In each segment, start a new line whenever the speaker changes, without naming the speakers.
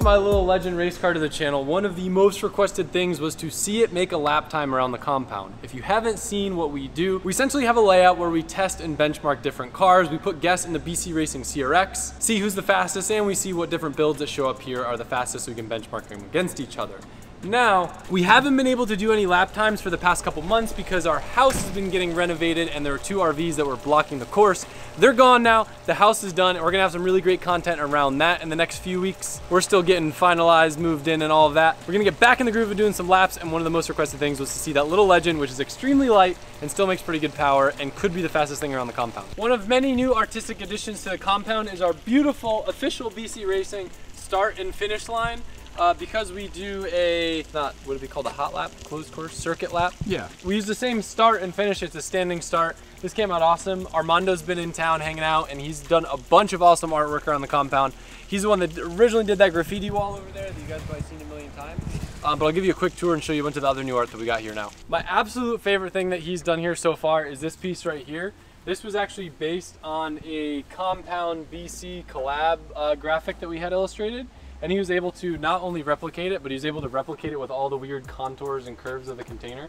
released my little legend race car to the channel, one of the most requested things was to see it make a lap time around the compound. If you haven't seen what we do, we essentially have a layout where we test and benchmark different cars. We put guests in the BC Racing CRX, see who's the fastest, and we see what different builds that show up here are the fastest so we can benchmark them against each other. Now, we haven't been able to do any lap times for the past couple months because our house has been getting renovated and there were two RVs that were blocking the course. They're gone now, the house is done, and we're gonna have some really great content around that in the next few weeks. We're still getting finalized, moved in, and all of that. We're gonna get back in the groove of doing some laps, and one of the most requested things was to see that little Legend, which is extremely light and still makes pretty good power and could be the fastest thing around the compound. One of many new artistic additions to the compound is our beautiful official BC Racing start and finish line. Uh, because we do a, not, would it be called a hot lap, closed course, circuit lap?
Yeah.
We use the same start and finish, it's a standing start. This came out awesome. Armando's been in town hanging out and he's done a bunch of awesome artwork around the compound. He's the one that originally did that graffiti wall over there that you guys probably seen a million times. Um, but I'll give you a quick tour and show you a bunch of the other new art that we got here now. My absolute favorite thing that he's done here so far is this piece right here. This was actually based on a Compound BC collab uh, graphic that we had illustrated and he was able to not only replicate it, but he was able to replicate it with all the weird contours and curves of the container.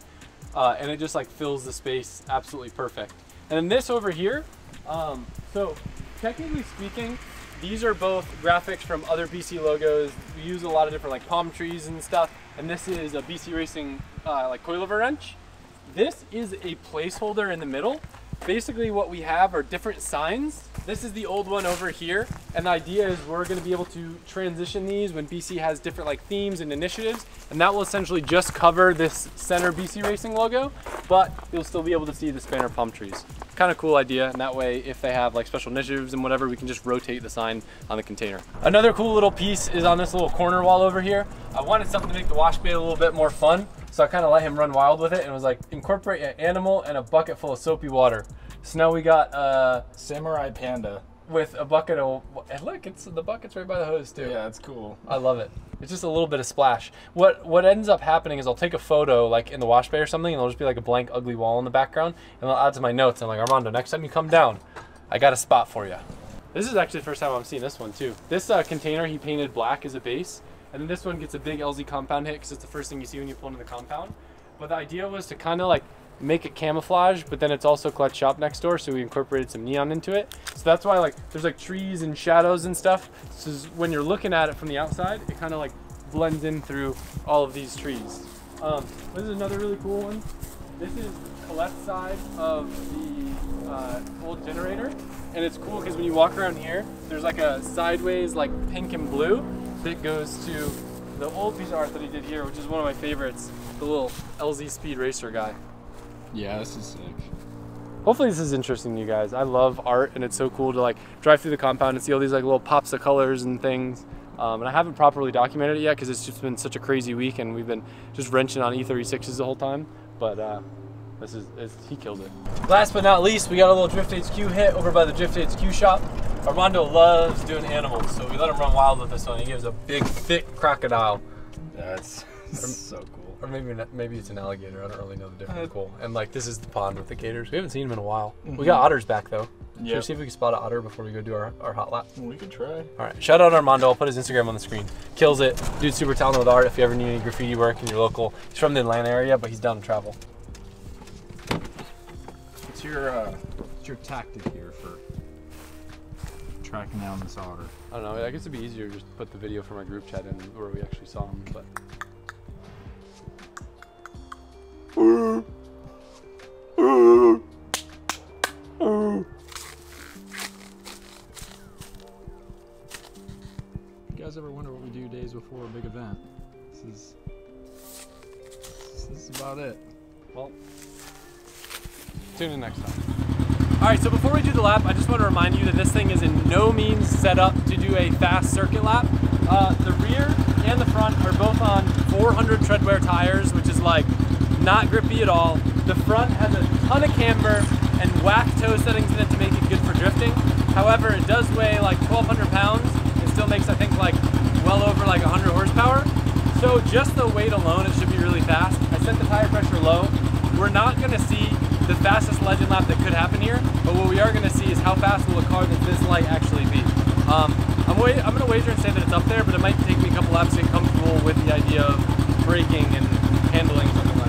Uh, and it just like fills the space absolutely perfect. And then this over here, um, so technically speaking, these are both graphics from other BC logos. We use a lot of different like palm trees and stuff. And this is a BC Racing uh, like coilover wrench. This is a placeholder in the middle. Basically what we have are different signs this is the old one over here. And the idea is we're gonna be able to transition these when BC has different like themes and initiatives. And that will essentially just cover this center BC Racing logo, but you'll still be able to see the spanner palm trees. Kind of cool idea. And that way, if they have like special initiatives and whatever, we can just rotate the sign on the container. Another cool little piece is on this little corner wall over here. I wanted something to make the wash bay a little bit more fun. So I kind of let him run wild with it and was like, incorporate an animal and a bucket full of soapy water. So now we got uh,
Samurai Panda.
With a bucket of, and look, it's the bucket's right by the hose too.
Yeah, it's cool.
I love it. It's just a little bit of splash. What what ends up happening is I'll take a photo like in the wash bay or something, and there'll just be like a blank, ugly wall in the background, and I'll add to my notes. I'm like, Armando, next time you come down, I got a spot for you. This is actually the first time I'm seeing this one too. This uh, container he painted black as a base, and then this one gets a big LZ compound hit because it's the first thing you see when you pull into the compound. But the idea was to kind of like make it camouflage, but then it's also Clutch Shop next door, so we incorporated some neon into it. So that's why like there's like trees and shadows and stuff. So when you're looking at it from the outside, it kind of like blends in through all of these trees. Um, this is another really cool one. This is Colette's side of the uh, old generator. And it's cool because when you walk around here, there's like a sideways like pink and blue that goes to the old piece of art that he did here, which is one of my favorites, the little LZ Speed Racer guy.
Yeah, this is sick.
Hopefully this is interesting to you guys. I love art and it's so cool to like drive through the compound and see all these like little pops of colors and things. Um, and I haven't properly documented it yet because it's just been such a crazy week and we've been just wrenching on E36s the whole time. But uh, this is, he killed it. Last but not least, we got a little Drift HQ hit over by the Drift HQ shop. Armando loves doing animals, so we let him run wild with this one. He gives a big, thick crocodile.
That's so cool
or maybe maybe it's an alligator. I don't really know the difference. Uh, cool. And like this is the pond with the gators. We haven't seen them in a while. Mm -hmm. We got otters back though. Yeah. Should we see if we can spot an otter before we go do our, our hot lap?
We could try.
All right. Shout out Armando. I'll put his Instagram on the screen. Kills it. Dude, super talented with art. If you ever need any graffiti work in your local, he's from the Atlanta area, but he's down to travel.
What's your uh, what's your tactic here for tracking down this otter?
I don't know. I guess it'd be easier just to put the video from our group chat in where we actually saw him, but.
About it.
Well, tune in next time. All right, so before we do the lap, I just want to remind you that this thing is in no means set up to do a fast circuit lap. Uh, the rear and the front are both on 400 treadwear tires, which is like not grippy at all. The front has a ton of camber and whack toe settings in it to make it good for drifting. However, it does weigh like 1,200 pounds. It still makes, I think, like well over like 100 horsepower. So just the weight alone, it should be really fast. I set the tire pressure low. We're not gonna see the fastest legend lap that could happen here, but what we are gonna see is how fast will a car that's this light actually be. Um, I'm, I'm gonna wager and say that it's up there, but it might take me a couple laps to get comfortable with the idea of braking and handling something like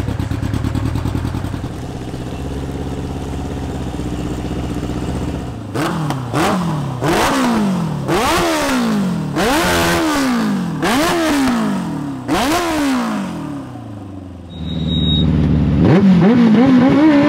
Mm-hmm.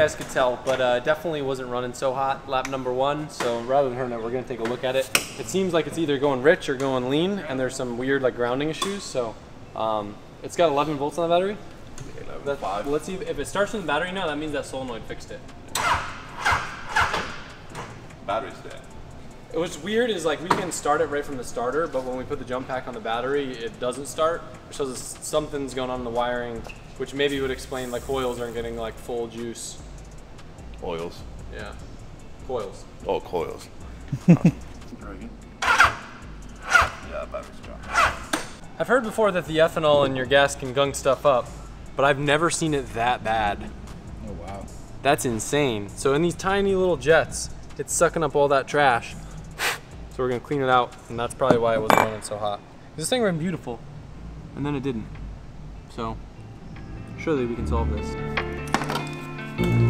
Guys could tell, but uh, definitely wasn't running so hot lap number one. So rather than hurting it, we're gonna take a look at it. It seems like it's either going rich or going lean, and there's some weird like grounding issues. So um, it's got 11 volts on the battery. That- well, let's see if, if it starts from the battery now. That means that solenoid fixed it.
Battery's dead.
It was weird is like we can start it right from the starter, but when we put the jump pack on the battery, it doesn't start. Which shows us something's going on in the wiring, which maybe would explain like coils aren't getting like full juice.
Oils.
Yeah, coils.
Oh, coils. Try again. Yeah, battery's gone.
I've heard before that the ethanol in your gas can gunk stuff up, but I've never seen it that bad.
Oh wow.
That's insane. So in these tiny little jets, it's sucking up all that trash. So we're gonna clean it out, and that's probably why it wasn't running so hot. This thing ran beautiful, and then it didn't. So surely we can solve this.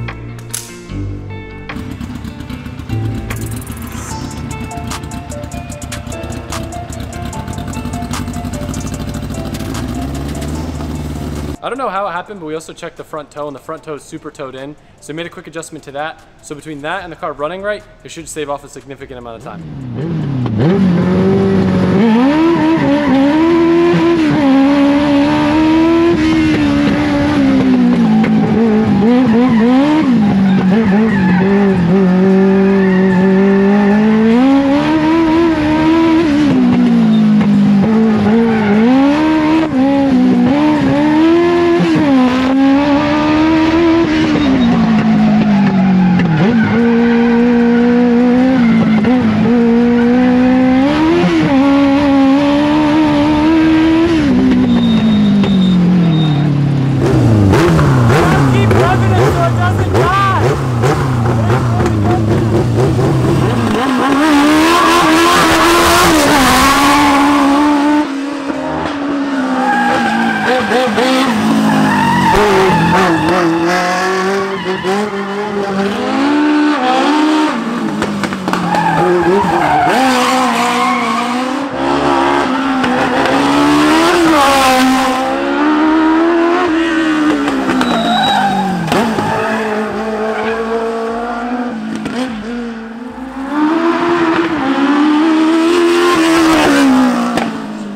I don't know how it happened, but we also checked the front toe, and the front toe is super toed in. So we made a quick adjustment to that. So between that and the car running right, it should save off a significant amount of time. Keep rubbing it so it doesn't die!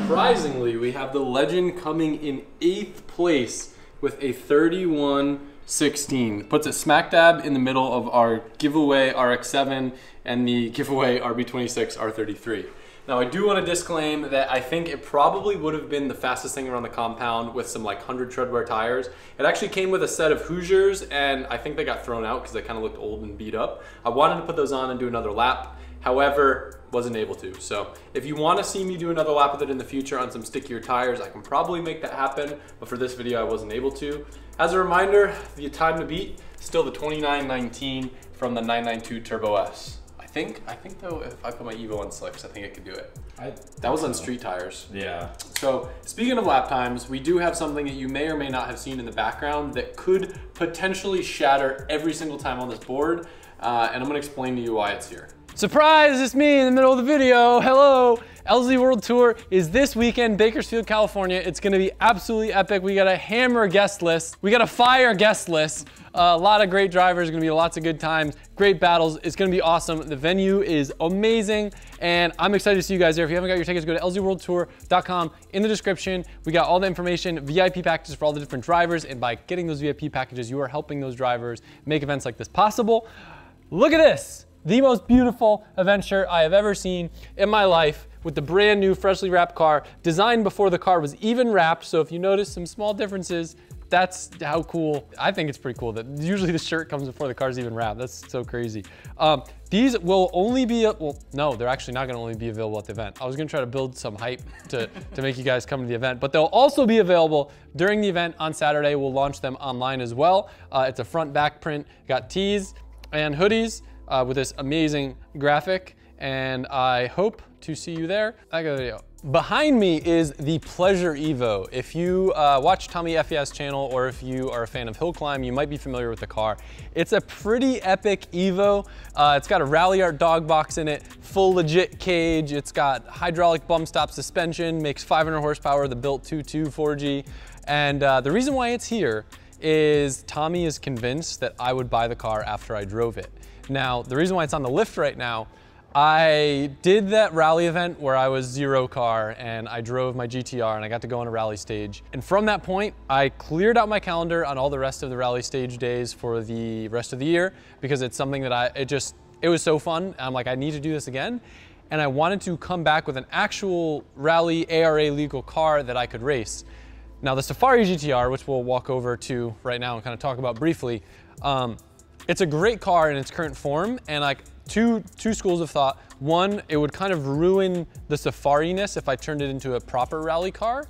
Surprisingly, we have the legend coming in eighth place with a 3116. Puts it smack dab in the middle of our giveaway RX7 and the giveaway RB26 R33. Now, I do want to disclaim that I think it probably would have been the fastest thing around the compound with some like 100 treadwear tires. It actually came with a set of Hoosiers, and I think they got thrown out because they kind of looked old and beat up. I wanted to put those on and do another lap. However, wasn't able to. So if you want to see me do another lap with it in the future on some stickier tires, I can probably make that happen. But for this video, I wasn't able to. As a reminder, the time to beat, still the 2919 from the 992 Turbo S. I think, I think though, if I put my Evo on slicks, I think it could do it.
I,
That was on street tires.
yeah.
So speaking of lap times, we do have something that you may or may not have seen in the background that could potentially shatter every single time on this board. Uh, and I'm gonna explain to you why it's here. Surprise, it's me in the middle of the video, hello. LZ World Tour is this weekend, Bakersfield, California. It's gonna be absolutely epic. We got a hammer guest list. We got a fire guest list. Uh, a lot of great drivers, gonna be lots of good times, great battles. It's gonna be awesome. The venue is amazing, and I'm excited to see you guys there. If you haven't got your tickets, go to lzworldtour.com. In the description, we got all the information, VIP packages for all the different drivers, and by getting those VIP packages, you are helping those drivers make events like this possible. Look at this, the most beautiful event shirt I have ever seen in my life with the brand new freshly wrapped car, designed before the car was even wrapped. So if you notice some small differences, that's how cool. I think it's pretty cool that usually the shirt comes before the car's even wrapped. That's so crazy. Um, these will only be, well, no, they're actually not gonna only be available at the event. I was gonna try to build some hype to, to make you guys come to the event, but they'll also be available during the event on Saturday. We'll launch them online as well. Uh, it's a front back print, got tees and hoodies uh, with this amazing graphic, and I hope to see you there. I got a video. Behind me is the Pleasure Evo. If you uh, watch Tommy FES channel or if you are a fan of hill climb, you might be familiar with the car. It's a pretty epic Evo. Uh, it's got a Ralliart dog box in it, full legit cage. It's got hydraulic bump stop suspension, makes 500 horsepower, the built 2.2 4G. And uh, the reason why it's here is Tommy is convinced that I would buy the car after I drove it. Now, the reason why it's on the lift right now I did that rally event where I was zero car and I drove my GTR and I got to go on a rally stage. And from that point, I cleared out my calendar on all the rest of the rally stage days for the rest of the year because it's something that I, it just, it was so fun. I'm like, I need to do this again. And I wanted to come back with an actual rally ARA legal car that I could race. Now the Safari GTR, which we'll walk over to right now and kind of talk about briefly, um, it's a great car in its current form and like two, two schools of thought. One, it would kind of ruin the safari-ness if I turned it into a proper rally car,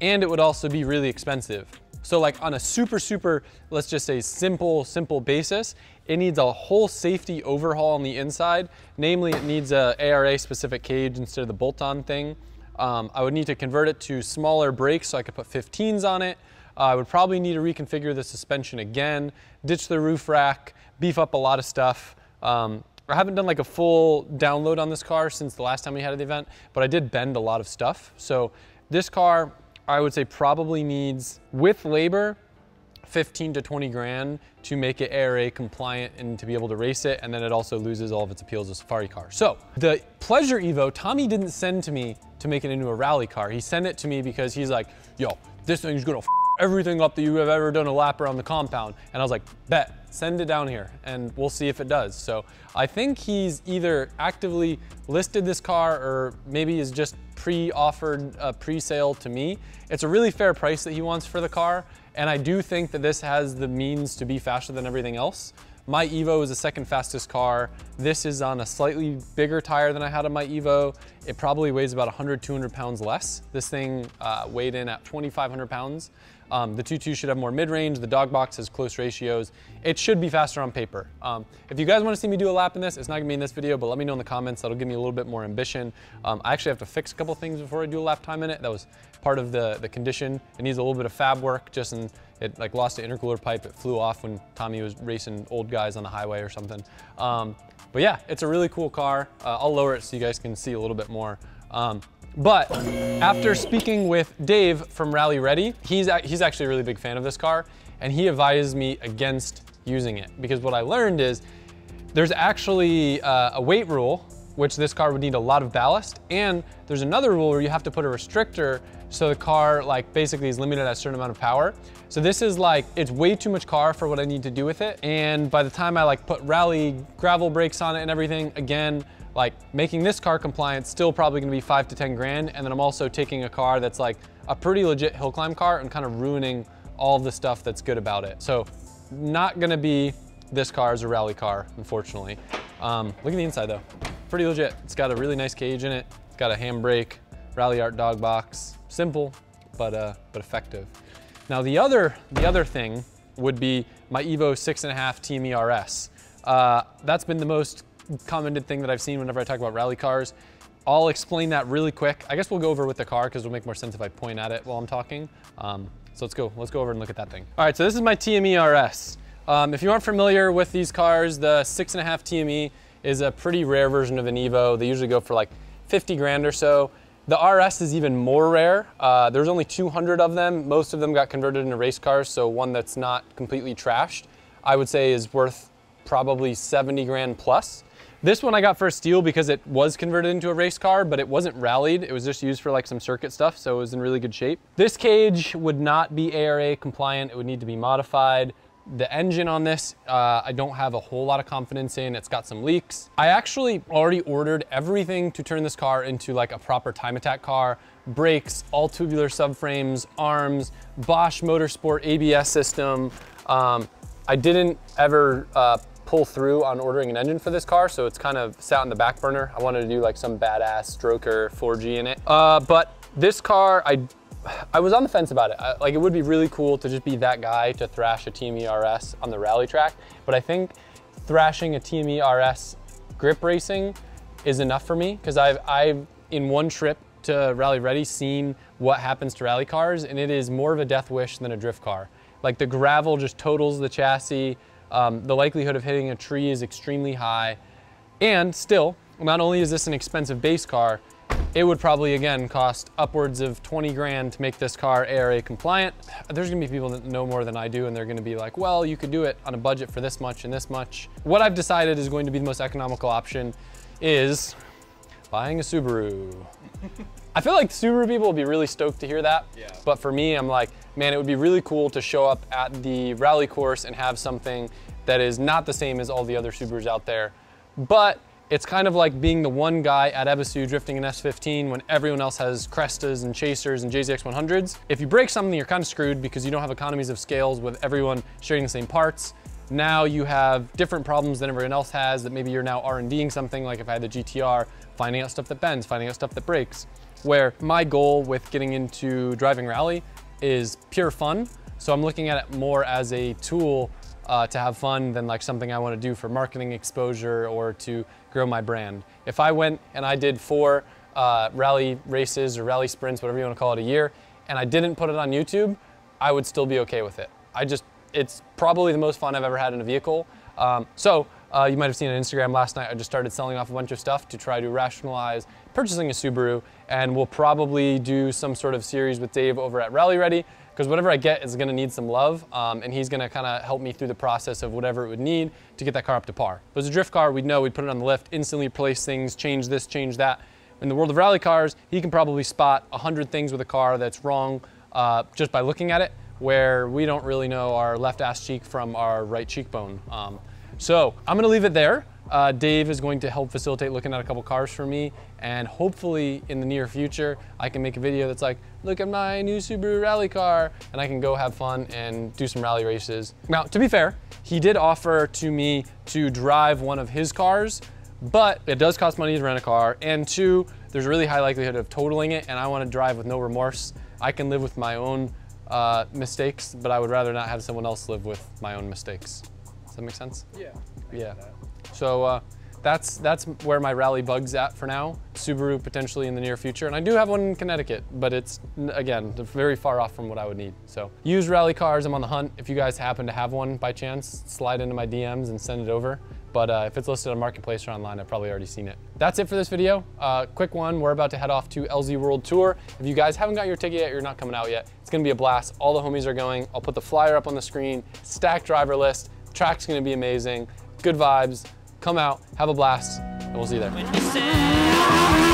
and it would also be really expensive. So like on a super, super, let's just say simple, simple basis, it needs a whole safety overhaul on the inside. Namely, it needs a ARA specific cage instead of the bolt-on thing. Um, I would need to convert it to smaller brakes so I could put 15s on it. Uh, I would probably need to reconfigure the suspension again, ditch the roof rack, beef up a lot of stuff. Um, I haven't done like a full download on this car since the last time we had the event, but I did bend a lot of stuff. So this car, I would say probably needs, with labor, 15 to 20 grand to make it ARA compliant and to be able to race it. And then it also loses all of its appeals as a safari car. So the Pleasure Evo, Tommy didn't send to me to make it into a rally car. He sent it to me because he's like, yo, this thing's gonna everything up that you have ever done a lap around the compound. And I was like, bet, send it down here and we'll see if it does. So I think he's either actively listed this car or maybe is just pre-offered a pre-sale to me. It's a really fair price that he wants for the car. And I do think that this has the means to be faster than everything else. My Evo is the second fastest car. This is on a slightly bigger tire than I had on my Evo. It probably weighs about 100, 200 pounds less. This thing uh, weighed in at 2,500 pounds. Um, the 2.2 should have more mid-range. The dog box has close ratios. It should be faster on paper. Um, if you guys want to see me do a lap in this, it's not to be in this video, but let me know in the comments. That'll give me a little bit more ambition. Um, I actually have to fix a couple things before I do a lap time in it. That was part of the, the condition. It needs a little bit of fab work just in it like lost an intercooler pipe. It flew off when Tommy was racing old guys on the highway or something. Um, but yeah, it's a really cool car. Uh, I'll lower it so you guys can see a little bit more. Um, but after speaking with Dave from Rally Ready, he's, he's actually a really big fan of this car and he advised me against using it because what I learned is there's actually uh, a weight rule which this car would need a lot of ballast and there's another rule where you have to put a restrictor so the car like basically is limited at a certain amount of power. So this is like, it's way too much car for what I need to do with it. And by the time I like put rally gravel brakes on it and everything, again, like making this car compliant still probably gonna be five to 10 grand. And then I'm also taking a car that's like a pretty legit hill climb car and kind of ruining all the stuff that's good about it. So not gonna be this car as a rally car, unfortunately. Um, look at the inside though, pretty legit. It's got a really nice cage in it. It's got a handbrake, Ralliart dog box. Simple, but, uh, but effective. Now the other, the other thing would be my Evo 6.5 TME RS. Uh, that's been the most commented thing that I've seen whenever I talk about rally cars. I'll explain that really quick. I guess we'll go over with the car because it'll make more sense if I point at it while I'm talking. Um, so let's go, let's go over and look at that thing. All right, so this is my TME RS. Um, if you aren't familiar with these cars, the 6.5 TME is a pretty rare version of an Evo. They usually go for like 50 grand or so. The RS is even more rare. Uh, there's only 200 of them. Most of them got converted into race cars, so one that's not completely trashed, I would say is worth probably 70 grand plus. This one I got for a steal because it was converted into a race car, but it wasn't rallied. It was just used for like some circuit stuff, so it was in really good shape. This cage would not be ARA compliant. It would need to be modified. The engine on this, uh, I don't have a whole lot of confidence in. It's got some leaks. I actually already ordered everything to turn this car into like a proper time attack car. Brakes, all tubular subframes, arms, Bosch Motorsport ABS system. Um, I didn't ever uh, pull through on ordering an engine for this car, so it's kind of sat on the back burner. I wanted to do like some badass stroker 4G in it. Uh, but this car, I I was on the fence about it. I, like it would be really cool to just be that guy to thrash a TME RS on the rally track, but I think thrashing a TME RS grip racing is enough for me because I've, I've in one trip to Rally Ready seen what happens to rally cars and it is more of a death wish than a drift car. Like the gravel just totals the chassis. Um, the likelihood of hitting a tree is extremely high. And still, not only is this an expensive base car, it would probably, again, cost upwards of 20 grand to make this car ARA compliant. There's gonna be people that know more than I do, and they're gonna be like, well, you could do it on a budget for this much and this much. What I've decided is going to be the most economical option is buying a Subaru. I feel like Subaru people will be really stoked to hear that.
Yeah.
But for me, I'm like, man, it would be really cool to show up at the rally course and have something that is not the same as all the other Subarus out there. But it's kind of like being the one guy at Ebisu drifting an S15 when everyone else has Crestas and Chasers and JZX100s. If you break something, you're kind of screwed because you don't have economies of scales with everyone sharing the same parts. Now you have different problems than everyone else has that maybe you're now R&Ding something like if I had the GTR, finding out stuff that bends, finding out stuff that breaks. Where my goal with getting into driving rally is pure fun. So I'm looking at it more as a tool uh, to have fun than like something I want to do for marketing exposure or to grow my brand. If I went and I did four uh, rally races or rally sprints, whatever you want to call it, a year, and I didn't put it on YouTube, I would still be okay with it. I just, it's probably the most fun I've ever had in a vehicle. Um, so uh, you might have seen on Instagram last night, I just started selling off a bunch of stuff to try to rationalize purchasing a Subaru, and we'll probably do some sort of series with Dave over at Rally Ready because whatever I get is gonna need some love, um, and he's gonna kind of help me through the process of whatever it would need to get that car up to par. If it was a drift car, we'd know we'd put it on the lift, instantly replace things, change this, change that. In the world of rally cars, he can probably spot a hundred things with a car that's wrong uh, just by looking at it, where we don't really know our left ass cheek from our right cheekbone. Um, so I'm gonna leave it there. Uh, Dave is going to help facilitate looking at a couple cars for me and hopefully in the near future I can make a video that's like look at my new Subaru rally car and I can go have fun and do some rally races. Now to be fair he did offer to me to drive one of his cars but it does cost money to rent a car and two there's a really high likelihood of totaling it and I want to drive with no remorse. I can live with my own uh, mistakes but I would rather not have someone else live with my own mistakes. Does that make sense?
Yeah.
Yeah. So uh, that's that's where my rally bug's at for now. Subaru potentially in the near future, and I do have one in Connecticut, but it's again very far off from what I would need. So used rally cars, I'm on the hunt. If you guys happen to have one by chance, slide into my DMs and send it over. But uh, if it's listed on Marketplace or online, I've probably already seen it. That's it for this video. Uh, quick one, we're about to head off to LZ World Tour. If you guys haven't got your ticket yet, you're not coming out yet. It's gonna be a blast. All the homies are going. I'll put the flyer up on the screen, stack driver list. Track's gonna be amazing. Good vibes. Come out, have a blast, and we'll see you there.